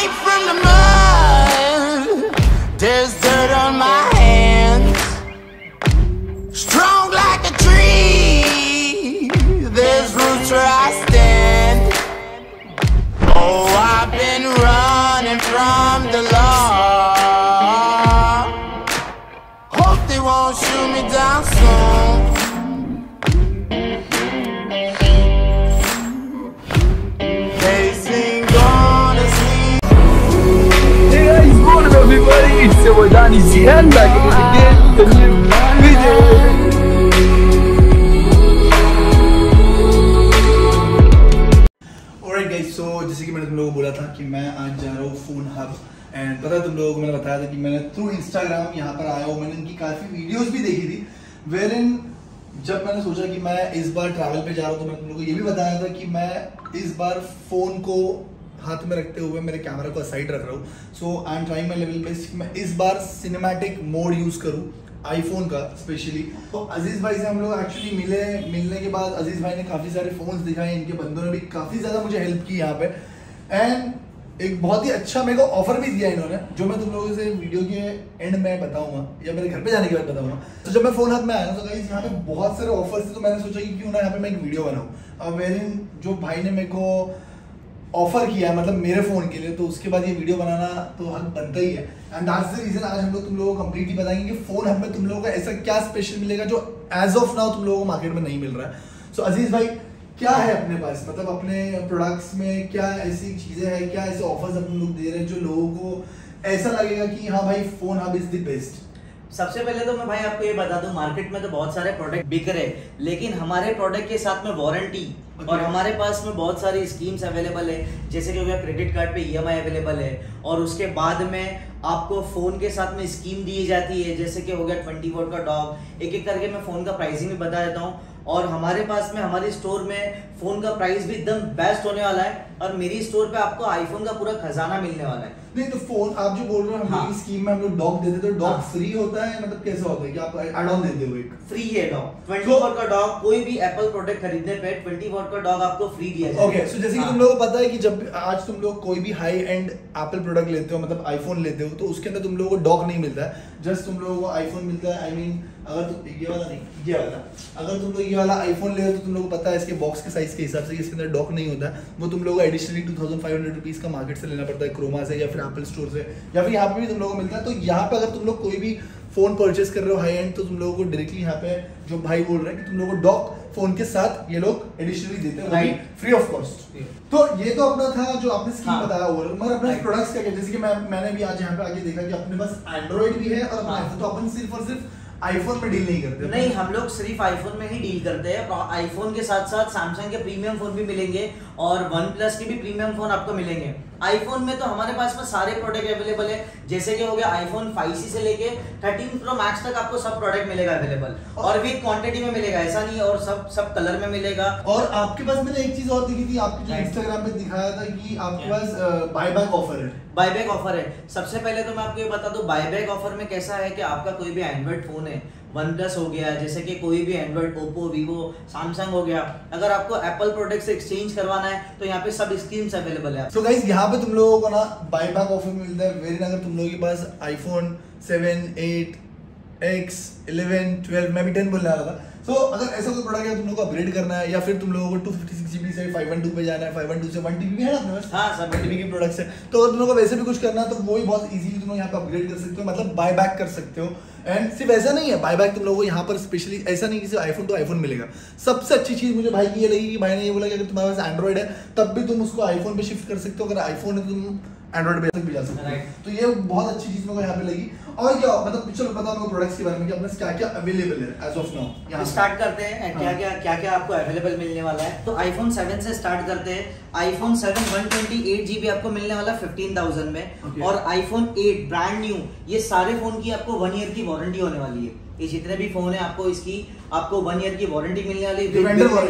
Came from the mud. There's boy Danny Z and back again with a new video. So जैसे कि मैंने तुम लोगों को बोला था कि मैं आज जा रहा हूँ फ़ोन हब एंड पता तुम लोगों को मैंने बताया था कि मैंने थ्रू इंस्टाग्राम यहाँ पर आया हूँ मैंने इनकी काफ़ी वीडियोस भी देखी थी वेर इन जब मैंने सोचा कि मैं इस बार ट्रैवल पे जा रहा हूँ तो मैंने तुम लोगों को ये भी बताया था कि मैं इस बार फ़ोन को हाथ में रखते हुए मेरे कैमरा को साइड रख रहा हूँ। So I am trying my level best मैं इस बार सिनेमैटिक मोड यूज़ करूँ आईफोन का स्पेशली तो अज़ीज़ भाई से हम लोग एक्चुअली मिले, मिलने के बाद अज़ीज़ भाई ने काफ़ी सारे फोन्स दिखाए, इनके बंदों ने भी काफ़ी ज़्यादा मुझे हेल्प की यहाँ पे। एंड एक बहुत ही अच्छा मेरे को ऑफ़र भी दिया इन्होंने, जो मैं तुम लोगों से वीडियो के एंड में बताऊँगा, या मेरे घर पे जाने के बाद बताऊँगा। तो जब मैं फ़ोन हाथ में आया तो गाइस यहाँ पे बहुत सारे ऑफर्स थे तो मैंने सोचा कि क्यों ना यहाँ पे मैं एक वीडियो बनाऊँ। वेरिन जो भाई ने मेरे को ऑफ़र किया है मतलब मेरे फ़ोन के लिए तो उसके बाद ये वीडियो बनाना तो हक बनता ही है। एंड दैट्स द रीजन आज हम लोग तुम लोगों को कंप्लीटली बताएँगे कि फ़ोन हमें तुम लोगों को ऐसा क्या स्पेशल मिलेगा जो एज ऑफ़ नाउ तुम लोगों को मार्केट में नहीं मिल रहा है। सो so, अज़ीज़ भाई क्या है अपने पास? मतलब अपने प्रोडक्ट्स में क्या ऐसी चीज़ें हैं क्या ऐसे ऑफर्स अपन लोग दे रहे हैं जो लोगों को ऐसा लगेगा कि हाँ भाई phone hub is the best सबसे पहले तो मैं भाई आपको ये बता दूँ मार्केट में तो बहुत सारे प्रोडक्ट बिक रहे लेकिन हमारे प्रोडक्ट के साथ में वारंटी. और हमारे पास में बहुत सारी स्कीम्स अवेलेबल है, जैसे कि हो गया क्रेडिट कार्ड पे ईएमआई अवेलेबल है, और उसके बाद में आपको फ़ोन के साथ में स्कीम दी जाती है, जैसे कि हो गया ट्वेंटी वोट का डॉग एक एक करके मैं फ़ोन का प्राइसिंग भी बता देता हूँ। और हमारे पास में, हमारी स्टोर में फ़ोन का प्राइस भी एकदम बेस्ट होने वाला है, और मेरी स्टोर पे आपको आईफोन का पूरा खजाना मिलने वाला है। नहीं तो फ़ोन आप जो बोल रहे हो हम हाँ। स्कीम में हम लोग डॉग देते तो डॉग हाँ। फ्री होता है मतलब कैसे होता है कि आप एड ऑन देते हो एक फ्री है डॉग ट्वेंटी फोर का डॉग कोई भी एप्पल प्रोडक्ट खरीदने पे ट्वेंटी फोर का डॉग आपको फ्री दिया जाएगा ओके सो जैसे कि हाँ। तुम लोगों को पता है कि जब आज तुम लोग कोई भी हाई एंड एप्पल प्रोडक्ट लेते हो मतलब आईफोन लेते हो तो उसके अंदर तुम लोगों को डॉग नहीं मिलता है जस्ट तुम लोगों को आईफोन मिलता है आई I मीन mean, अगर तुम ये वाला नहीं ये वाला अगर तुम लोग ये वाला आईफोन ले हो तो तुम लोगों को पता है इसके बॉक्स के साइज़ के हिसाब से इसके अंदर डॉक नहीं होता वो तुम लोगों को additionally two thousand five hundred rupees का मार्केट से लेना पड़ता है क्रोमा से या फिर एप्पल स्टोर से या फिर यहाँ पे भी तुम लोगों को मिलता है। तो यहाँ पे अगर तुम लोग कोई भी फ़ोन परचेस कर रहे हो हाई एंड तो तुम लोगों को डायरेक्टली यहाँ पे जो भाई बोल रहे हैं कि तुम लोगों को डॉक फ़ोन के साथ ये लोग एडिशनली देते हैं Right. फ्री ऑफ़ कॉस्ट तो ये तो अपना था जो आपने स्कीम हाँ। बताया ओवरऑल मगर अपने Right. प्रोडक्ट्स क्या क्या जैसे कि मैं मैंने भी आज यहाँ पे आके देखा कि अपने पास एंड्रॉइड भी है और हाँ। तो अपन सिर्फ़ और सिर्फ़ आईफोन में डील नहीं करते नहीं हम लोग सिर्फ़ आईफोन में ही डील करते हैं आईफोन के साथ साथ सैमसंग के प्रीमियम फ़ोन भी मिलेंगे और वन प्लस के भी प्रीमियम फ़ोन आपको मिलेंगे आईफोन में तो हमारे पास में सारे प्रोडक्ट अवेलेबल है। जैसे कि हो गया आईफोन 5C से लेके 13 प्रो मैक्स तक आपको सब प्रोडक्ट मिलेगा अवेलेबल और विद क्वांटिटी में मिलेगा ऐसा नहीं और सब सब कलर में मिलेगा। और आपके पास मैंने एक चीज़ और देखी थी आपके जो इंस्टाग्राम पे दिखाया था कि आपके. पास बायबैक ऑफ़र है। बायबैक ऑफ़र है। सबसे पहले तो मैं आपको ये बता दूँ बायबैक ऑफ़र में कैसा है कि आपका कोई भी एंड्रॉइड फ़ोन है वन प्लस हो गया, जैसे कि कोई भी एंड्रॉइड ओप्पो वीवो सैमसंग हो गया। अगर आपको एप्पल प्रोडक्ट से एक्सचेंज करवाना है तो यहाँ पे सब स्कीम्स अवेलेबल है। तो गाइज़ यहाँ पे तुम लोगों को ना बाई बैक ऑफ़र मिलता है। वेरी अगर तुम लोगों के पास आईफोन 7 8 एक्स 11 12 मैं भी टेन बोलने वाला था। सो अगर ऐसा कोई प्रोडक्ट है तुम लोगों को अपग्रेड करना है या फिर तुम लोगों को 256 जीबी से 512 पे जाना है 512 से 1 टीबी भी है ना अपने हाँ, सब वन टीबी के प्रोडक्ट्स है। तो अगर तुम लोगों को वैसे भी कुछ करना है तो वो भी बहुत इजीली तुम लोग यहाँ पर अपग्रेड कर सकते हो मतलब बाय बैक कर सकते हो। एंड सिर्फ़ ऐसा नहीं है बाय बैक तुम लोगों को यहाँ पर स्पेशली ऐसा नहीं कि सिर्फ़ आईफोन टू आईफोन मिलेगा। सबसे अच्छी चीज़ मुझे भाई की ये लगी कि भाई ने ये बोला कि अगर तुम्हारे पास एंड्रॉइड है तब भी तुम उसको आईफोन पे शिफ्ट कर सकते हो। अगर आईफोन है तो तुम एंड्रॉइड तक भी जा सकते हो. तो ये बहुत अच्छी चीज़ मेरे को यहाँ पे लगी। और क्या मतलब चलो पता मेरे प्रोडक्ट्स के बारे में कि अपने क्या क्या अवेलेबल है एज ऑफ़ नाउ यहाँ स्टार्ट करते हैं। क्या क्या क्या क्या आपको अवेलेबल मिलने वाला है। तो आईफोन 7 से स्टार्ट करते हैं। आईफोन 7 128 जीबी आपको मिलने वाला है 15000 में। Okay. और आईफोन 8 ब्रांड न्यू ये सारे फ़ोन की आपको वन ईयर की वारंटी होने वाली है। ये जितने भी फ़ोन है आपको इसकी आपको वन ईयर की वारंटी मिलने वाली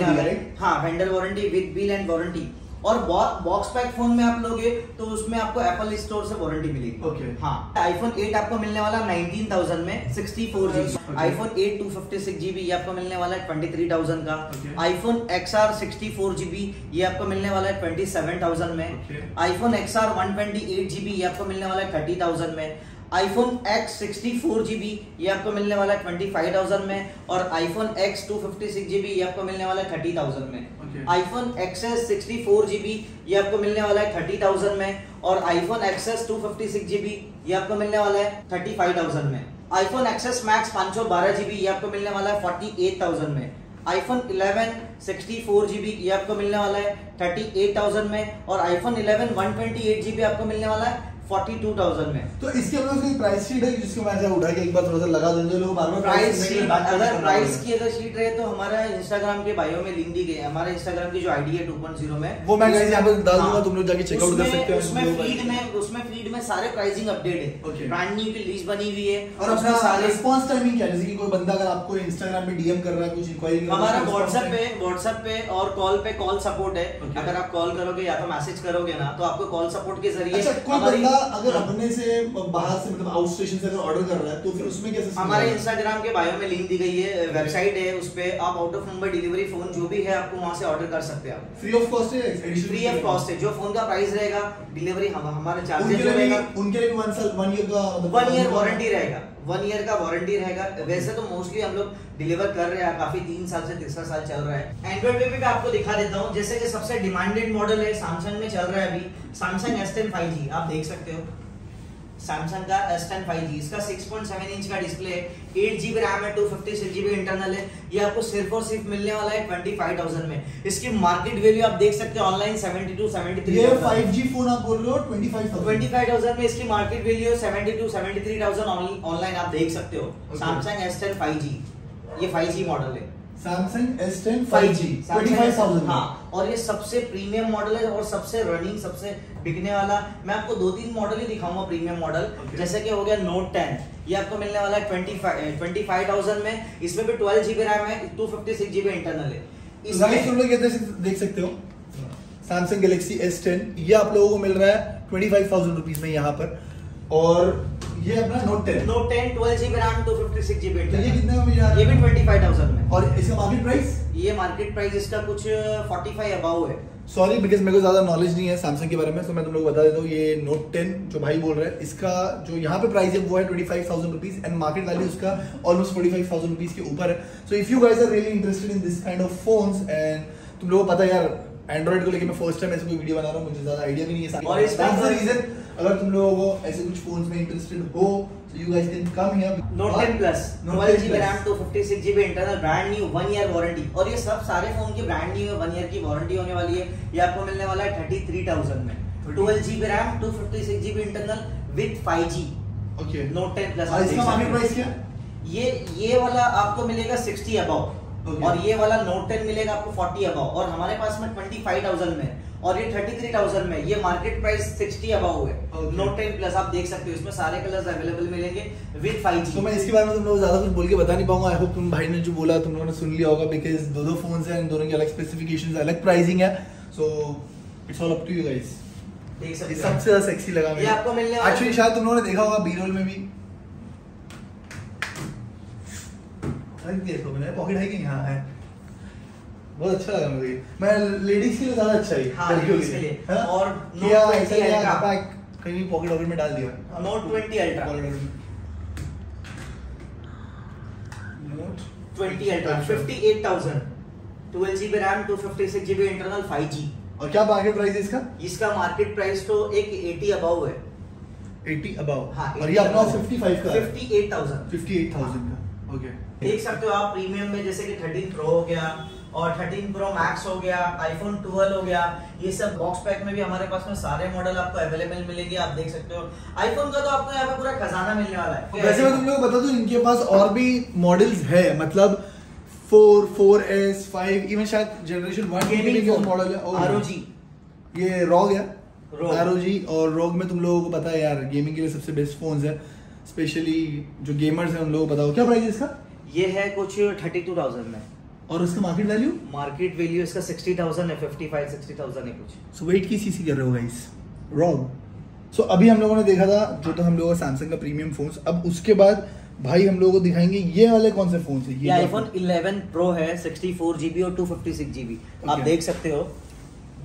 है हाँ vendor warranty with bill and warranty और बॉक्स पैक फ़ोन में आप लोगे तो उसमें आपको एप्पल स्टोर से वारंटी मिलेगी Okay. हाँ आईफोन 8 आपको मिलने वाला 19,000 में 64 जीबी. आईफोन 8 256 जीबी ये आपको मिलने वाला है 23,000 का Okay. आईफोन XR 64 जीबी ये आपको मिलने वाला है 27,000 में Okay. आईफोन XR 128 जीबी ये आपको मिलने वाला है 30,000 में आईफोन X 64 जीबी ये आपको मिलने वाला है 25,000 में और आईफोन X 256 जीबी ये आपको मिलने वाला है 30,000 में. Okay. आईफोन XS 64 जीबी ये आपको मिलने वाला है 30,000 में और आईफोन XS 256 जीबी ये आपको मिलने वाला है 35,000 में. आईफोन XS Max 512 जीबी ये आपको मिलने वाला है 48,000 में. आईफोन 11 64 जीबी ये आपको मिलने वाला है 38,000 में और आईफोन 11 128 जीबी आपको मिलने वाला है 42,000 में। तो इसके अंदर कोई प्राइस शीट है जिसको मैं उठा के एक बार थोड़ा सा लगा दूँ लोग बार बार प्राइस शीट अगर प्राइस की अगर शीट रहे तो हमारा इंस्टाग्राम के बायो में लिंक दी गई है। हमारे इंस्टाग्राम की जो आईडी है 2.0 में वो मैं guys यहाँ पे डाल दूँगा, तुम लोग जाके कर सकते हो, उसमें फ़ीड में उसमें फ़ीड में सारे प्राइसिंग अपडेट है. ब्रांड न्यू की लिस्ट बनी हुई है। और उसमें सारे रिस्पांस टाइमिंग क्या है? जैसे कि कोई बंदा अगर आपको इंस्टाग्राम पे डीएम कर रहा है कुछ इंक्वायरी हमारा व्हाट्सएप पे व्हाट्सएप पे और कॉल पे कॉल सपोर्ट है। अगर आप कॉल करोगे या तो मैसेज करोगे ना तो आपको कॉल सपोर्ट के ज़रिए अच्छा कोई बंदा अगर। अपने से बाहर से मतलब आउट स्टेशन से अगर ऑर्डर कर रहा है तो फिर उसमें कैसे हमारे इंस्टाग्राम के बायो में लिंक दी गई है वेबसाइट है उस पर आप out of Mumbai delivery phone जो भी है आपको वहाँ से ऑर्डर कर सकते हैं आप। फ्री ऑफ़ कॉस्ट है फ्री ऑफ़ कॉस्ट है। जो फ़ोन का प्राइस रहेगा डिलीवरी हमारा चार्जेस उनके लिए रहेगा उनके लिए वन साल वन ईयर का वन ईयर वारंटी रहेगा। वन ईयर का वारंटी रहेगा। वैसे तो मोस्टली हम लोग डिलीवर कर रहे हैं, काफ़ी तीन साल से तीसरा साल चल रहा है। एंड्रॉइड पे भी मैं आपको दिखा देता हूँ, जैसे कि सबसे डिमांडेड मॉडल है सैमसंग में चल रहा है अभी। Samsung S ten five G आप देख सकते हो। सैमसंग का एस टेन फाइव जी इसका 6.7 इंच का डिस्प्ले है एट जीबी रैम है two fifty six GB internal है ये आपको सिर्फ़ और सिर्फ़ मिलने वाला है ट्वेंटी फाइव थाउज़ेंड में। इसकी मार्केट वैल्यू आप देख सकते हो online seventy two seventy three 5G phone आप बोल रहे हो 25000 ट्वेंटी फाइव थाउज़ेंड में इसकी market value seventy two seventy three thousand online आप देख सकते हो। Samsung S ten five G ये फाइव जी मॉडल है। Samsung S10 5G 5G 25000 हाँ। और ये सबसे प्रीमियम मॉडल है और सबसे रनिंग सबसे बिकने वाला। मैं आपको दो तीन मॉडल ही दिखाऊँगा प्रीमियम मॉडल Okay. जैसे कि हो गया नोट 10 ये आपको मिलने वाला है ट्वेंटी ट्वेंटी फाइव थाउज़ेंड में। इसमें भी ट्वेल्व जीबी रैम है two fifty six GB internal है। तुम लोग देख देख सकते हो। Samsung Galaxy S10 ये आप लोगों को मिल रहा है ट्वेंटी फाइव थाउज़ेंड रुपीज़ में यहाँ पर। और ये अपना Note 10 note 10 12 GB RAM two fifty six GB तो ये कितने में ये भी ट्वेंटी फाइव थाउज़ेंड में। और इसका मार्केट प्राइस ये मार्केट प्राइस इसका कुछ फोर्टी फाइव अबाउ है। सॉरी बिकॉज़ मेरे को ज़्यादा नॉलेज नहीं है सैमसंग के बारे में तो मैं तुम लोग बता देता हूँ ये नोट 10 जो भाई बोल रहे हैं इसका जो यहाँ पे प्राइस है वो है twenty five thousand rupees and market value उसका almost forty five thousand rupees के ऊपर है। So if you guys are really interested in this kind of phones and तुम लोगों को पता यार एंड्रॉइड को लेके मैं फ़र्स्ट टाइम ऐसे कोई वीडियो बना रहा हूँ मुझे ज़्यादा आइडिया भी नहीं है। और इस बात- reason अगर तुम लोगों को ऐसे कुछ फोन्स में इंटरेस्टेड हो तो you guys can come here note 10 plus Note 12 10 Plus. RAM fifty six GB internal brand new one year warranty और ये सब सारे फ़ोन की ब्रांड न्यू है वन ईयर की वारंटी होने वाली है। ये आपको मिलने वाला है थर्टी थ्री थाउज़ेंड में twelve GB RAM two fifty six GB internal five G okay note ten plus और इसका मार्केट प्राइस क्या? ये ये वाला आपको मिलेगा 60 अबव Okay. और ये वाला नोट 10 मिलेगा आपको 40 अबव और हमारे पास में 25000 में और ये 33000 में ये मार्केट प्राइस 60 अबव है। Okay. नोट 10 प्लस आप देख सकते हो इसमें सारे कलर्स अवेलेबल मिलेंगे विद 5G तो मैं इसके बारे में तुम लोगों ज़्यादा कुछ बोल के बता नहीं पाऊँगा। आई होप तुम भाई ने जो बोला तुम लोगों ने सुन लिया होगा बिकॉज़ दो दो फोन्स हैं दोनों की अलग स्पेसिफिकेशंस अलग प्राइसिंग है। So it's all up to you guys देख सकते सबसे ज़्यादा सेक्सी लगा ये आपको मिलने एक्चुअली शायद तुम लोगों ने देखा होगा बी रोल में भी। अरे देखो मैंने पॉकेट है कि है बहुत अच्छा लगा मुझे। मैं लेडीज़ के लिए ज़्यादा अच्छा है हाँ, ladies के लिए। हाँ? और किया 20 ऐसा लिया Ultra। कहीं भी पॉकेट वॉकेट में डाल दिया। Note 20 Ultra। Pocket वॉकेट में। Note 20 ultra 58000 12 GB RAM 256 GB internal 5G और क्या मार्केट प्राइस है इसका? इसका मार्केट प्राइस तो एक 80 अबव है। 80 अबाउ हाँ, और ये अपना 55 का 58000 58000 का। ओके देख सकते हो आप प्रीमियम में जैसे कि 13 प्रो हो गया और 13 प्रो मैक्स हो गया आईफोन 12 हो गया ये सब बॉक्स पैक में भी हमारे पास में सारे मॉडल आपको अवेलेबल मिलेंगे आप देख सकते हो। आईफोन का तो आपको यहाँ पे पूरा खजाना मिलने वाला है। वैसे मैं तुम लोगों को बता दूँ इनके पास और भी मॉडल्स है मतलब 4 4s 5 इवन शायद जनरेशन 1 गेमिंग फ़ोन मॉडल है। और ROG ये रॉग है? ROG। ROG और रॉग में तुम लोगों को पता है यार गेमिंग के लिए सबसे बेस्ट फोन्स है स्पेशली जो गेमर्स हैं उन लोगों को पता हो। क्या प्राइस है इसका? ये है कुछ 32000 में। और उसका मार्केट वैल्यू मार्केट वैल्यू इसका 60000 है 55 60000 है कुछ। सो वेट की सीसी कर रहे हो गाइस रॉन्ग सो अभी हम लोगों ने देखा था जो तो हम लोगों का सैमसंग का प्रीमियम फोन्स अब उसके बाद भाई हम लोगों को दिखाएँगे ये वाले कौन से फ़ोन है? ये आईफोन 11 प्रो है 64 जीबी और 256 जीबी आप देख सकते हो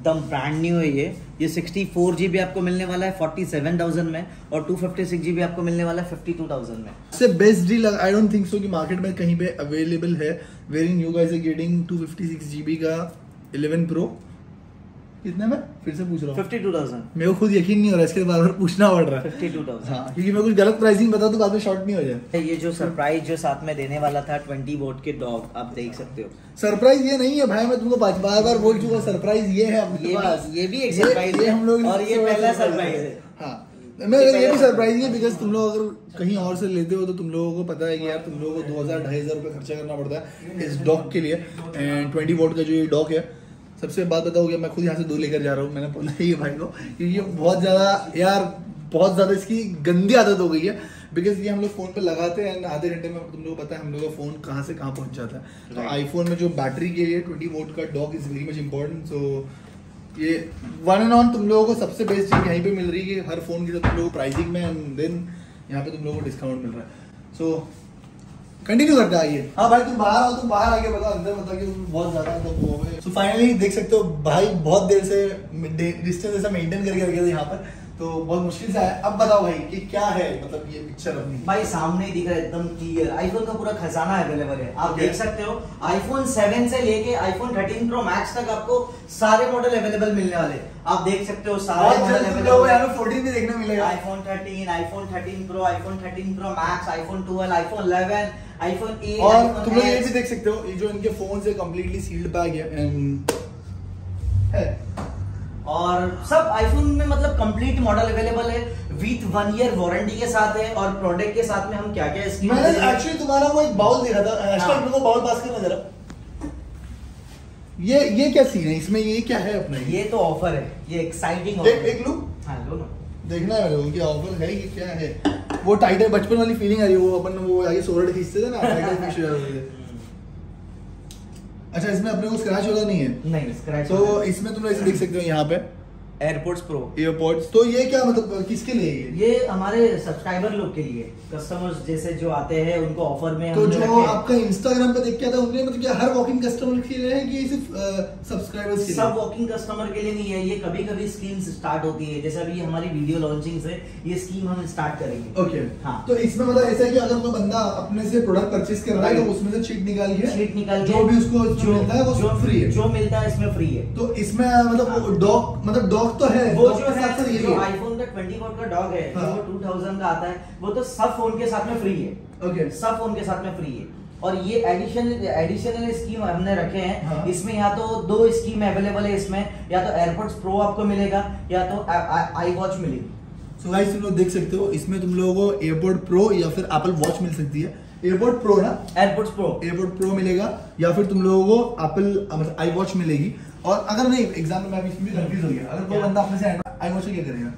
एकदम ब्रांड न्यू है ये। ये 64 जीबी आपको मिलने वाला है 47000 में और टू फिफ्टी 256 जीबी आपको मिलने वाला है 52000 में। सबसे best deal I don't think so कि मार्केट में कहीं पे अवेलेबल है। Wearing you guys are getting 256 GB का 11 प्रो कितने में? फिर से पूछ रहा हूँ। 52000 मेरे को खुद यकीन नहीं हो रहा है इसके बार बार पूछना पड़ रहा है। 52000 हाँ क्योंकि मैं कुछ गलत प्राइसिंग बता तो बाद में शॉर्ट नहीं हो जाए। ये जो सरप्राइज़ जो साथ में देने वाला था 20 वोट के डॉग आप देख सकते हो। सरप्राइज़ ये नहीं है भाई मैं तुमको पाँच बार बार बोल चुका सरप्राइज़ ये है ये भी- ये भी एक ये है। हम लोग और ये पहला surprise है। हाँ। मैं ये ये भी सरप्राइज़ है बिकॉज़ तुम लोग अगर कहीं और से लेते हो तो तुम लोगों को पता है कि यार तुम लोगों को दो हज़ार ढाई हज़ार रुपये खर्चा करना पड़ता है इस डॉग के लिए। एंड ट्वेंटी वोट का जो ये डॉग है सबसे बात बताओ कि मैं खुद यहाँ से दो लेकर जा रहा हूँ मैंने बोला है ये भाई को क्योंकि ये बहुत ज़्यादा यार बहुत ज़्यादा इसकी गंदी आदत हो गई है। बिकॉज़ ये हम लोग फ़ोन पे लगाते हैं and आधे घंटे में तुम लोग पता है हम लोग का फ़ोन कहाँ से कहाँ पहुँच जाता है। तो. आईफोन में जो बैटरी के लिए ट्वेंटी वोट का dock is very much important so ये वन एंड ऑन तुम लोगों को सबसे बेस्ट चीज़ यहीं पे मिल रही है हर फ़ोन की तो तुम लोगों को प्राइसिंग में एंड देन यहाँ पे तुम लोगों को डिस्काउंट मिल रहा है। सो कंटिन्यू करते आइए। हाँ भाई तुम बाहर आओ तुम बाहर आके बताओ अंदर बताओ कि तुम बहुत ज़्यादा मतलब वो हो। सो फाइनली देख सकते हो भाई बहुत देर से डिस्टेंस ऐसा मेंटेन करके रखे थे यहाँ पर तो बहुत मुश्किल से आया। अब बताओ भाई कि क्या है मतलब ये पिक्चर अपनी? भाई सामने ही दिख रहा है एकदम क्लियर आईफोन का पूरा खजाना अवेलेबल है। आप Okay. देख सकते हो आईफोन 7 से लेके आईफोन 13 प्रो मैक्स तक आपको सारे मॉडल अवेलेबल मिलने वाले। आप देख सकते हो सारे मॉडल अवेलेबल फोर्टीन भी देखने मिलेगा iPhone 13 iPhone 13 pro iPhone 13 pro max iPhone 12 iPhone 11 iPhone 8 और तुम लोग ये भी देख सकते हो ये जो इनके फ़ोन से कम्प्लीटली सील्ड बैग है एंड और सब आईफोन में मतलब कंप्लीट मॉडल अवेलेबल है विथ वन ईयर वारंटी के साथ है और प्रोडक्ट के साथ में हम क्या क्या स्कीम मैंने एक्चुअली तुम्हारा वो एक बाउल देखा था हाँ। एक्चुअली मेरे को बाउल पास करना जरा। ये ये क्या सीन है? इसमें ये क्या है अपना? ये तो ऑफ़र है ये एक्साइटिंग एक एक लुक हाँ लो ना। देखना है मेरे को कि ऑफ़र है कि क्या है? वो टाइटर बचपन वाली फीलिंग आ रही है वो अपन वो आगे सोरड खींचते थे ना टाइटर फ़िश हो थे। अच्छा इसमें अपने को स्क्रैच वाला नहीं है? नहीं स्क्रैच तो इसमें तुम लोग ऐसे देख सकते हो यहाँ पे। एयरपोर्ट्स प्रो एयरपोर्ट्स तो ये क्या मतलब किसके लिए ये? ये हमारे सब्सक्राइबर लोग के लिए कस्टमर्स जैसे जो आते हैं उनको ऑफ़र में तो जो आपका इंस्टाग्राम पे देख के आता है उनके मतलब क्या हर वॉकिंग कस्टमर के लिए है कि ये सिर्फ़ सब्सक्राइबर्स के सब वॉकिंग कस्टमर के लिए नहीं है ये कभी कभी स्कीम स्टार्ट होती है। जैसे अभी हमारी वीडियो लॉन्चिंग से ये स्कीम हम स्टार्ट करेंगे। ओके हाँ। तो इसमें मतलब ऐसा है कि अगर कोई बंदा अपने से प्रोडक्ट परचेज कर रहा है तो उसमें से चीट निकाल के शीट निकाल के जो भी उसको जो मिलता है वो जो फ्री है। जो मिलता है इसमें फ्री है। तो इसमें मतलब डॉग मतलब डॉग तो है वो जो है ये जो आईफोन का 20 वोट का डॉग है हाँ। जो 2000 का आता है वो तो सब फ़ोन के साथ में फ्री है। ओके सब फ़ोन के साथ में फ्री है। और ये एडिशन एडिशनल स्कीम हमने रखे हैं। हाँ। इसमें या तो दो स्कीम अवेलेबल है इसमें या तो एयरपोर्ट्स प्रो आपको मिलेगा या तो आई वॉच मिलेगी। सो गाइस तुम लोग देख सकते हो इसमें तुम लोगों को एयरपोर्ट प्रो या फिर एप्पल वॉच मिल सकती है। एयरपोर्ट प्रो ना? एयरपोर्ट्स प्रो एयरपोर्ट प्रो मिलेगा या फिर तुम लोगों को एप्पल मतलब आई वॉच मिलेगी। और अगर नहीं एग्ज़ाम्पल में अभी इसमें कंफ्यूज हो गया। अगर कोई बंदा अपने से आई वॉच क्या करेगा?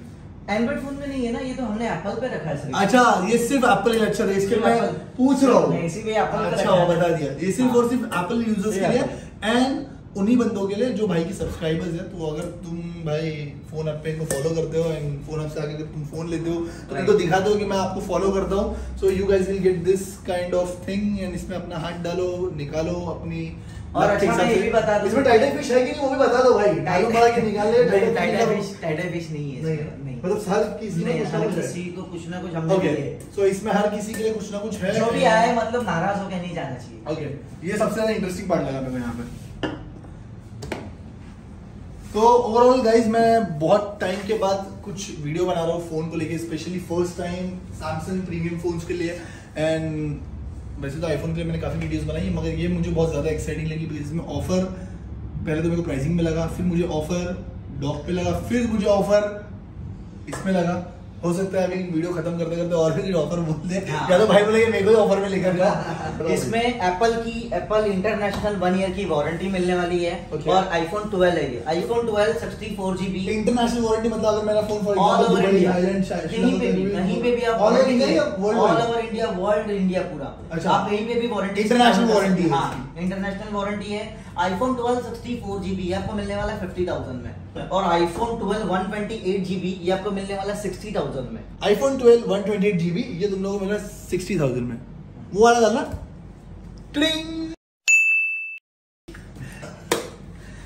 एंड्रॉइड फ़ोन में नहीं है ना ये तो हमने एप्पल पे रखा है। अच्छा ये सिर्फ़ एप्पल ही अच्छा इसके मैं पूछ रहा हूँ। अच्छा बता दिया। ये सिर्फ़ और सिर्फ़ एप्पल यूज़र्स के लिए एंड उन्हीं बंदों के लिए जो भाई की सब्सक्राइबर्स है। तो अगर तुम भाई फ़ोन ऐप पे को फॉलो करते हो एंड फ़ोन ऐप से अगर तुम फ़ोन लेते हो तो। उनको दिखा दो कि मैं आपको फॉलो करता हूँ। So you guys will get this kind of thing and इसमें अपना हाथ डालो निकालो अपनी और अच्छा मैं ये भी बता दूँ। इसमें फ़िश है कि नहीं वो भी बता दो भाई। पड़ा कि निकाले का- फ़िश फ़िश नहीं है। नहीं मतलब हर किसी ने नहीं, कुछ ना हर किसी को कुछ ना कुछ हमने ओके सो इसमें हर किसी के लिए कुछ ना कुछ है। जो भी आए मतलब नाराज़ होकर नहीं जाना चाहिए। ओके ये सबसे ज़्यादा इंटरेस्टिंग पार्ट लगा मेरे को यहाँ पे। तो ओवरऑल गाइज़ मैं बहुत टाइम के बाद कुछ वीडियो बना रहा हूँ फ़ोन को लेके specially first time Samsung premium phones के लिए। एंड वैसे तो आईफोन के लिए मैंने काफ़ी वीडियोस बनाई, मगर ये मुझे बहुत ज़्यादा एक्साइटिंग लगी बिकॉज़ इसमें ऑफ़र पहले तो मेरे को प्राइसिंग में लगा, फिर मुझे ऑफ़र डॉक पे लगा, फिर मुझे ऑफ़र इसमें लगा। हो सकता है अभी वीडियो खत्म करते करते और भी कुछ ऑफ़र बोल दे। हाँ। या तो भाई बोले मेरे को ऑफ़र में लेकर जा इसमें एप्पल की एप्पल इंटरनेशनल वन ईयर की वारंटी मिलने वाली है Okay. और आईफोन 12 है ये। आईफोन 12 64 जीबी इंटरनेशनल वारंटी मतलब अगर मेरा phone for all over India कहीं पे भी कहीं पे भी आप all over India world all over India world India पूरा। अच्छा। आप कहीं पे भी वारंटी warranty है। हाँ। इंटरनेशनल वारंटी है। आईफोन 12 64 जीबी आपको मिलने वाला है 50000 में। और आईफोन 12 128 जीबी ये आपको मिलने वाला है 60000 में। आईफोन 12 128 जीबी ये तुम लोगों को मिला 60000 में। वो वाला डालना। ट्रिंग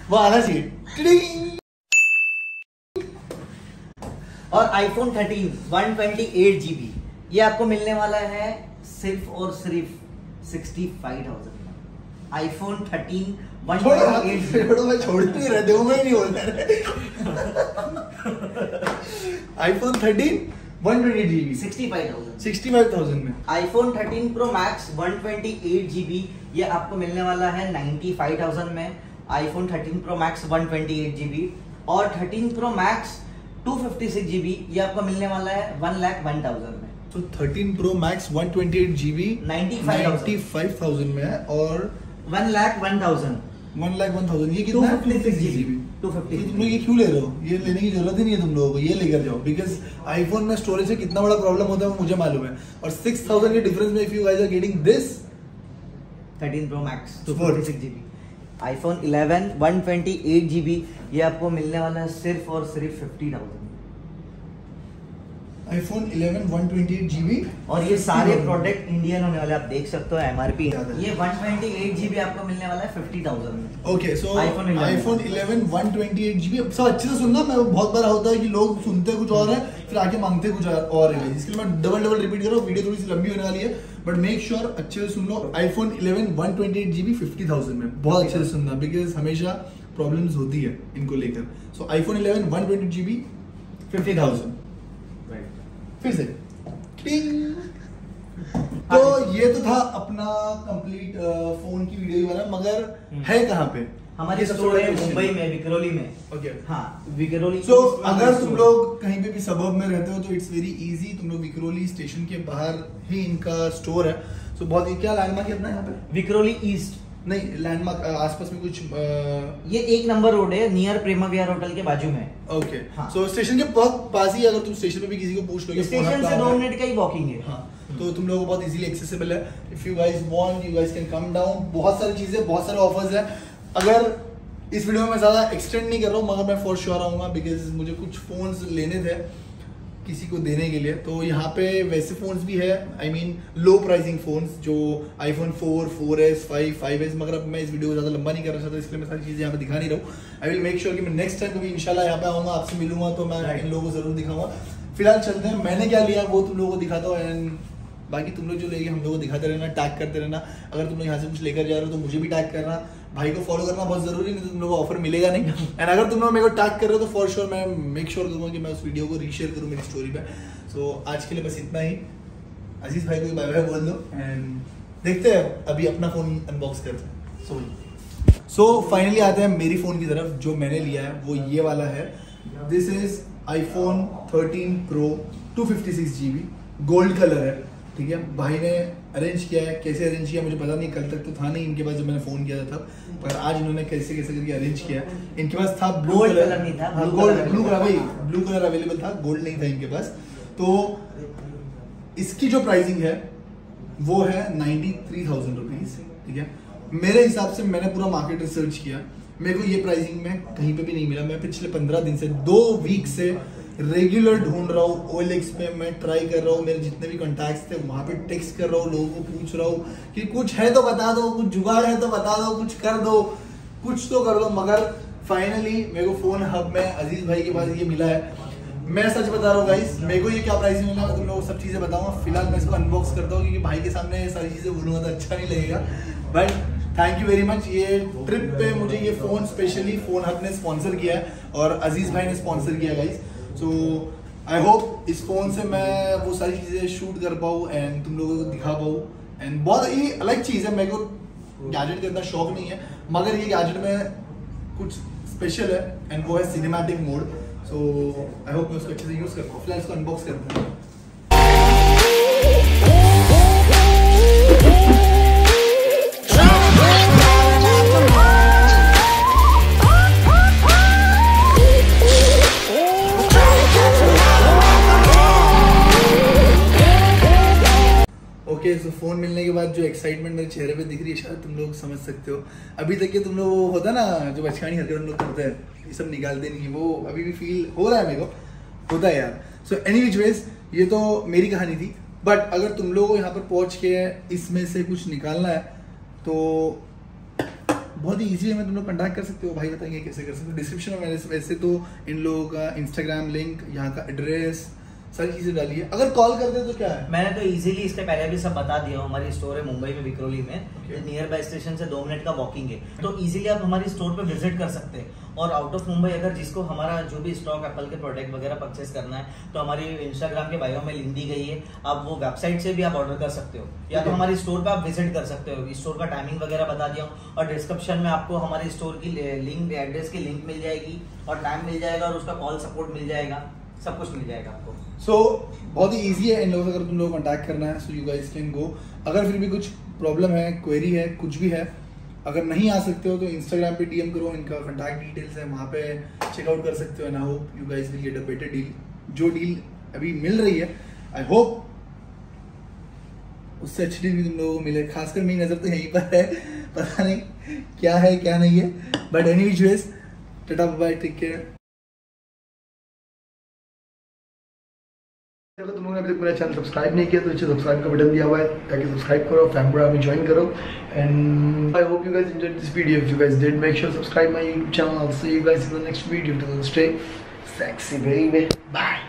वो आना चाहिए। ट्रिंग और आईफोन 13 128 जीबी ये आपको मिलने वाला है सिर्फ़ और सिर्फ़ 65000 में। आईफोन 13 छोड़ो 128 जीबी छोड़ो मैं छोड़ ही नहीं रहे देखो मैं नहीं बोलता आईफोन 13 128 जीबी 65000 65000 में। आईफोन 13 प्रो मैक्स 128 जीबी ये आपको मिलने वाला है 95000 में। आईफोन 13 प्रो मैक्स 128 जीबी और 13 प्रो मैक्स 256 जीबी ये आपको मिलने वाला है 1 लाख 1000 में। तो 13 प्रो मैक्स 128 जीबी 95,000 95000 में है और 1 लाख 1000 1 लाख 1000 ये कितना है 256 जीबी टू तो तुम लोग ये क्यों ले रहे हो ये लेने की ज़रूरत ही नहीं है तुम लोगों को ये लेकर जाओ बिकॉज़ आईफोन में स्टोरेज से कितना बड़ा प्रॉब्लम होता है मुझे मालूम है और 6000 के डिफरेंस में if you guys are getting this 13 pro max तो what? 256 जीबी आईफोन 11 128 जीबी ये आपको मिलने वाला है सिर्फ़ और सिर्फ़ 50000 आईफोन 11 128 जीबी और ये सारे प्रोडक्ट इंडियन होने वाले आप देख सकते हो एमआरपी। ये 128 जीबी आपको मिलने वाला है 50000 में। Okay so iPhone 11 iPhone 11 128 GB सब अच्छे से सुनना। मैं बहुत बार होता है कि लोग सुनते कुछ और है फिर आके मांगते कुछ और है। इसके लिए मैं डबल डबल रिपीट कर रहा हूँ वीडियो थोड़ी सी लंबी होने वाली है बट मेक श्योर अच्छे से सुन लो आईफोन 11 128 जीबी 50000 में। बहुत अच्छे से सुनना बिकॉज़ हमेशा प्रॉब्लम्स होती है इनको लेकर। सो आईफोन 11 128 जीबी 50000 फिर से। टिंग। तो ये तो था अपना कंप्लीट फ़ोन की वीडियो वाला मगर हम्म। है कहाँ पे? हमारी स्टोर है? मुंबई में विक्रोली में। ओके हाँ विक्रोली सो अगर तुम लोग कहीं पे भी सबब में रहते हो तो इट्स वेरी इजी तुम लोग विक्रोली स्टेशन के बाहर ही इनका स्टोर है। सो बहुत क्या लैंडमार्क है अपना यहाँ पे? विक्रोली ईस्ट नहीं लैंडमार्क आसपास में कुछ आ... ये एक नंबर रोड है नियर प्रेमा विहार होटल के बाजू में। ओके हाँ। सो स्टेशन के बहुत पास ही अगर तुम स्टेशन पे भी किसी को पूछ लो स्टेशन से दो मिनट का ही वॉकिंग है। हाँ। तो तुम लोगों को बहुत इजीली एक्सेसिबल है। If you guys want you guys can come down बहुत सारी चीज़ें बहुत सारे ऑफर्स हैं। अगर इस वीडियो में मैं ज़्यादा एक्सटेंड नहीं कर रहा हूँ मगर मैं फॉर श्योर आऊँगा बिकॉज़ मुझे कुछ फोन्स लेने थे। किसी को देने के लिए। तो यहाँ पे वैसे फोन्स भी है I mean low pricing phones जो आईफोन 4, 4s, 5, 5s मगर अब मैं इस वीडियो को ज़्यादा लंबा नहीं करना चाहता इसलिए मैं सारी चीज़ें यहाँ पे दिखा नहीं रहा हूँ। आई विल मेक श्योर कि मैं नेक्स्ट टाइम कभी इंशाल्लाह यहाँ पे आऊँगा आपसे मिलूँगा तो मैं इन लोगों को ज़रूर दिखाऊँगा। फ़िलहाल चलते हैं मैंने क्या लिया वो तुम लोगों को दिखाता हूँ एंड बाकी तुम लोग जो लेके हम लोग को दिखाते रहना टैग करते रहना। अगर तुम लोग यहाँ से कुछ लेकर जा रहे हो तो मुझे भी टैग करना। भाई को फॉलो करना बहुत ज़रूरी नहीं तो तुम लोग को ऑफ़र मिलेगा नहीं। एंड अगर तुम लोग मेरे को टैग कर रहे हो तो फॉर श्योर मैं मेक श्योर करूँगा कि मैं उस वीडियो को रीशेयर करूँ मेरी स्टोरी पर सो आज के लिए बस इतना ही। अज़ीज़ भाई को बाय बाय बोल दो। एंड देखते हैं अभी अपना फ़ोन अनबॉक्स करते हैं। सो सो फाइनली आते हैं मेरी फ़ोन की तरफ़ जो मैंने लिया है वो ये वाला है। This is iPhone 13 pro 256 GB gold colour है। ठीक है? भाई ने अरेंज किया है। कैसे अरेंज किया मुझे पता नहीं। कल तक तो था नहीं। इनके पास जब मैंने फ़ोन किया था तब। पर आज इन्होंने कैसे कैसे करके अरेंज किया इनके पास था ब्लू कलर नहीं था, गोल्ड ब्लू कलर भाई। ब्लू कलर अवेलेबल था। गोल्ड नहीं था इनके पास। तो इसकी जो प्राइसिंग है वो है नाइन्टी थ्री थाउज़ेंड रुपीज़ ठीक है? मेरे हिसाब से मैंने पूरा मार्केट रिसर्च किया। मेरे को ये प्राइसिंग में कहीं पे भी नहीं मिला। मैं पिछले पंद्रह दिन से दो वीक से रेगुलर ढूंढ रहा हूँ ओएलएक्स पे मैं ट्राई कर रहा हूँ, मेरे जितने भी कॉन्टैक्ट्स थे, वहाँ पे टेक्स्ट कर रहा हूँ, लोगों को पूछ रहा हूँ कि कुछ है तो बता दो, कुछ जुगाड़ है तो बता दो, कुछ कर दो, कुछ तो कर दो, मगर फाइनली मेरे को फ़ोन हब में अज़ीज़ भाई के पास ये मिला है। मैं सच बता रहा हूँ गाइस मेरे को ये क्या प्राइस मिला, मैं तुम लोगों को सब चीज़ें बताऊँगा। फ़िलहाल मैं इसको अनबॉक्स करता हूँ, क्योंकि भाई के सामने ये सारी चीज़ें बोलूँगा तो अच्छा नहीं लगेगा। But thank you very much ये ट्रिप पे मुझे ये फ़ोन स्पेशली फ़ोन हब ने स्पॉन्सर किया है, और अज़ीज़ भाई ने स्पॉन्सर किया गाइस सो आई होप इस फ़ोन से मैं वो सारी चीज़ें शूट कर पाऊँ एंड तुम लोगों को दिखा पाऊँ। एंड बहुत ही अलग चीज़ है, मेरे को गैजेट का इतना शौक नहीं है। मगर ये गैजेट में कुछ स्पेशल है एंड वो है cinematic mode so I hope मैं उसको अच्छे से यूज़ कर पाऊँ। फ़िलहाल इसको अनबॉक्स कर हैं ओके सो फ़ोन मिलने के बाद जो एक्साइटमेंट मेरे चेहरे पे दिख रही है, शायद तुम लोग समझ सकते हो। अभी तक के तुम लोग वो होता ना, जो बचकानी हरकत हम लोग करते हैं, ये सब निकालते नहीं है, वो अभी भी फील हो रहा है मेरे को। होता है यार। सो एनी विच वेज ये तो मेरी कहानी थी। बट अगर तुम लोगों को यहाँ पर पहुँच के इसमें से कुछ निकालना है तो बहुत ही ईजी मैं तुम लोग कंटैक्ट कर सकते हो। भाई बताएँगे कैसे कर सकते हो? डिस्क्रिप्शन में वैसे तो इन लोगों का इंस्टाग्राम लिंक यहाँ का एड्रेस सारी चीज़ें डाली है। अगर कॉल कर दे तो क्या है? मैंने तो इजीली इसके पहले भी सब बता दिया हूँ। हमारी स्टोर है मुंबई में विक्रोली में। Okay. नियर बाय स्टेशन से दो मिनट का वॉकिंग है। तो इजीली आप हमारी स्टोर पे विज़िट कर सकते हैं। और आउट ऑफ़ मुंबई अगर जिसको हमारा जो भी स्टॉक एप्पल के प्रोडक्ट वगैरह परचेस करना है तो हमारी इंस्टाग्राम के बायो में लिंक दी गई है। आप वो वेबसाइट से भी आप ऑर्डर कर सकते हो। या तो. हमारी स्टोर पे आप विज़िट कर सकते हो। स्टोर का टाइमिंग वगैरह बता दिया हूँ। और डिस्क्रिप्शन में आपको हमारी स्टोर की लिंक एड्रेस की लिंक मिल जाएगी। और टाइम मिल जाएगा और उसका कॉल सपोर्ट मिल जाएगा। सब कुछ मिल जाएगा आपको। सो so, बहुत ही इजी है इन लोगों से अगर तुम लोग कांटेक्ट करना है so you guys can go अगर फिर भी कुछ प्रॉब्लम है क्वेरी है कुछ भी है अगर नहीं आ सकते हो तो इंस्टाग्राम पे डीएम करो इनका कांटेक्ट डिटेल्स है वहाँ पे चेकआउट कर सकते हो I hope you guys will get a better deal जो डील अभी मिल रही है आई होप उससे अच्छी डील भी तुम लोगों को मिले। खासकर मेरी नज़र तो यहीं पर है पता नहीं क्या है क्या नहीं है। But any which tata bye take care अगर तुम लोगों ने अभी तक मेरा चैनल सब्सक्राइब नहीं किया तो नीचे सब्सक्राइब का बटन दिया हुआ है, ताकि सब्सक्राइब करो फैमबरा में ज्वाइन करो। And I hope you guys enjoyed this video if you guys did make sure subscribe my YouTube channel I see you guys in the next video till then stay sexy baby bye.